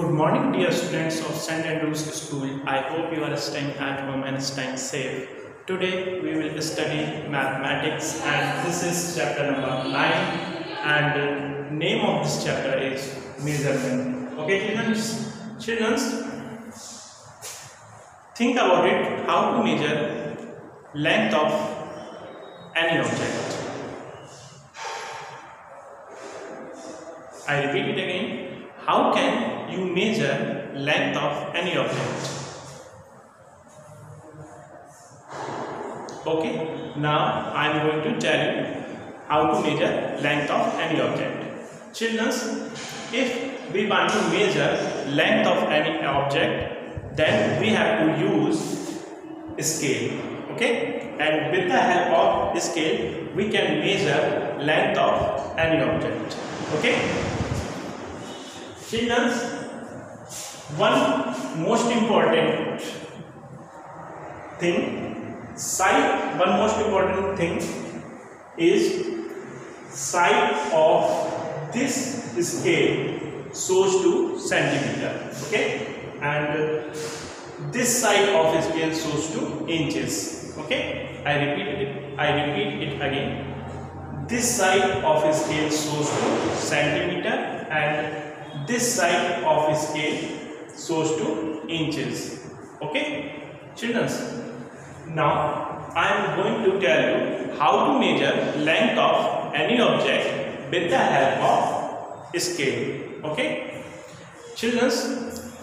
Good morning, dear students of St. Andrew's School. I hope you are staying at home and staying safe. Today we will study mathematics and this is chapter number 9 and uh, name of this chapter is measurement. Okay children? Children, think about it how to measure length of any object. I repeat it again. How can you measure length of any object? Okay, now I am going to tell you how to measure length of any object. Children, if we want to measure length of any object, then we have to use scale. Okay, and with the help of scale, we can measure length of any object. Okay. Children, one most important thing, side, one most important thing is side of this scale shows to centimeter. Okay, and this side of scale shows to inches. Okay, I repeat it. I repeat it again. This side of scale shows to centimeter and this side of scale shows to inches. Okay? Children now i am going to tell you how to measure length of any object with the help of scale. Okay? Children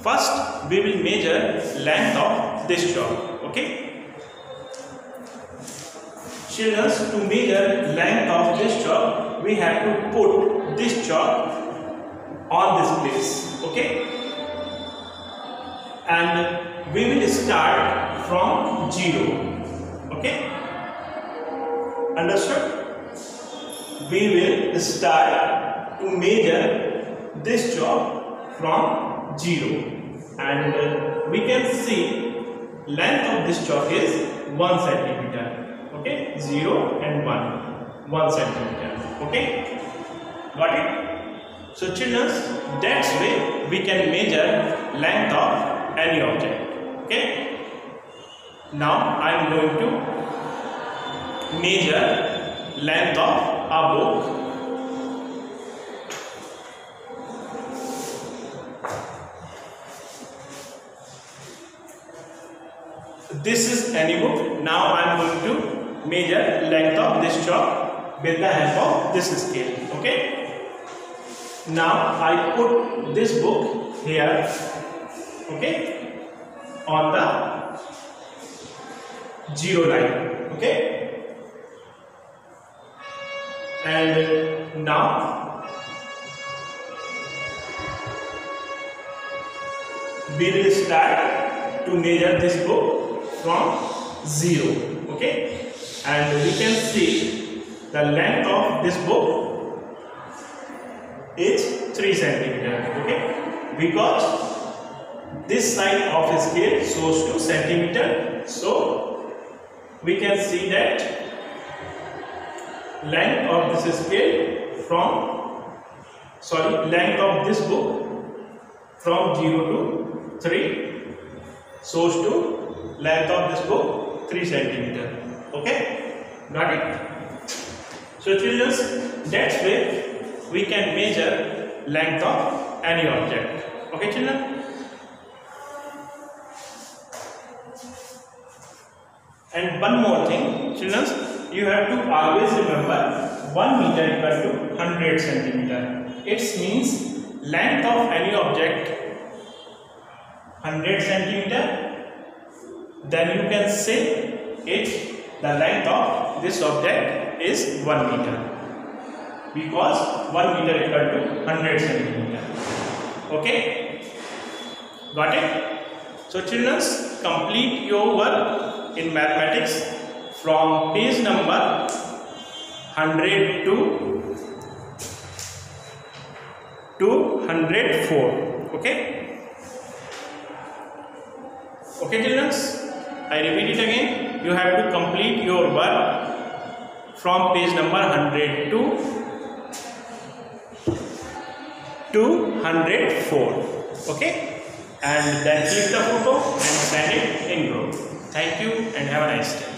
first we will measure length of this chalk okay? Children to measure length of this chalk we have to put this chalk on this place okay? And we will start from 0 okay? Understood? We will start to measure this chalk from 0 and uh, we can see length of this chalk is 1 centimeter okay? 0 and 1 1 centimeter okay? Got it so children, that's way we can measure length of any object. Okay. Now I am going to measure length of a book. This is any book. Now I am going to measure length of this chalk with the help of this scale. Okay. Now I put this book here, okay, on the zero line, okay, and now we will start to measure this book from zero, okay, and we can see the length of this book 3 centimeter okay? Because this side of the scale shows to centimeter so we can see that length of this scale from sorry length of this book from 0 to 3 shows to length of this book 3 centimeter okay? Got it? So children that's way we can measure length of any object. Okay children? And one more thing children, you have to always remember 1 meter equal to 100 centimeter. It means length of any object 100 centimeter then you can say it the length of this object is 1 meter because 1 meter equal to 100 centimeter. Okay? Got it? So children complete your work in mathematics from page number 100 to to 104 okay? Okay children i repeat it again. You have to complete your work from page number 100 to 204 okay? And then click the photo and send it in group. Thank you and have a nice day